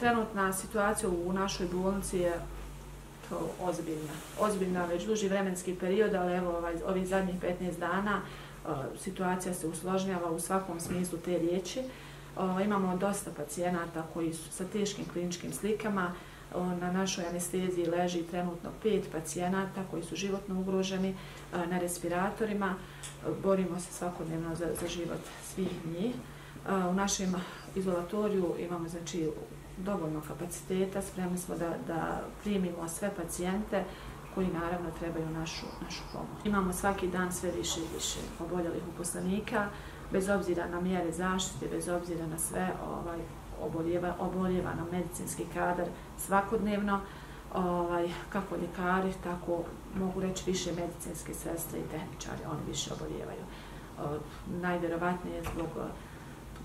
trenutna situacija u našoj bolnici je to ozbiljna. Ozbiljna već duži vremenski period, ali evo ovaj, ovih zadnjih 15 dana uh, situacija se usložnjava u svakom smislu te riječi. Uh, imamo dosta pacijenata koji su sa teškim kliničkim slikama. E, na našoj anesteziji leži trenutno pet pacijenata koji su životno ugroženi na respiratorima. Borimo se svakodnevno za, za život svih njih. U našem izolatoriju imamo znači dovoljno kapaciteta, spremni smo da, da primimo sve pacijente koji naravno trebaju našu, našu pomoć. Imamo svaki dan sve više i više oboljelih uposlenika, bez obzira na mjere zaštite, bez obzira na sve ovaj, oboljeva, oboljeva na medicinski kadar svakodnevno, ovaj, kako ljekari, tako mogu reći više medicinske sestre i tehničari, oni više oboljevaju. najvjerovatnije zbog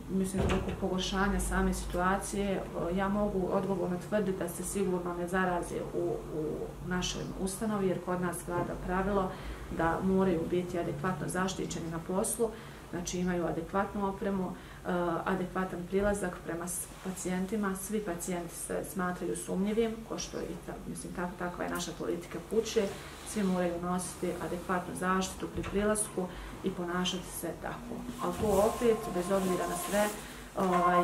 mislim, zbog pogoršanja same situacije, e, ja mogu odgovorno tvrditi da se sigurno ne zaraze u, u našoj ustanovi, jer kod nas vlada pravilo da moraju biti adekvatno zaštićeni na poslu, znači imaju adekvatnu opremu, e, adekvatan prilazak prema pacijentima. Svi pacijenti se smatraju sumnjivim, ko što je, mislim, tak, takva je naša politika kuće. Svi moraju nositi adekvatnu zaštitu pri prilasku i ponašati se tako. Ali to opet, bez obzira na sve, ovaj,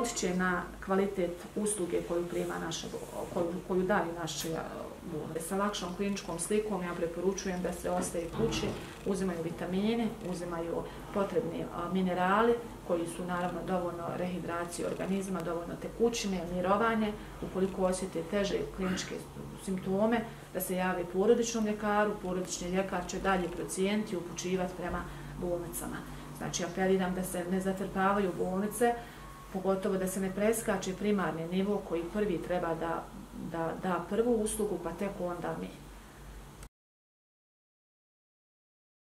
utiče na kvalitet usluge koju prima naša, koju, koju daju naše bolje. Sa lakšom kliničkom slikom ja preporučujem da se ostaje kući, uzimaju vitamine, uzimaju potrebni minerali koji su naravno dovoljno rehidracije organizma, dovoljno tekućine, mirovanje, ukoliko osjete teže kliničke simptome, da se jave porodičnom ljekaru, porodični ljekar će dalje procijenti i upućivati prema bolnicama. Znači, apeliram da se ne zatrpavaju bolnice, pogotovo da se ne preskače primarni nivo koji prvi treba da da, da prvu uslugu, pa tek onda mi.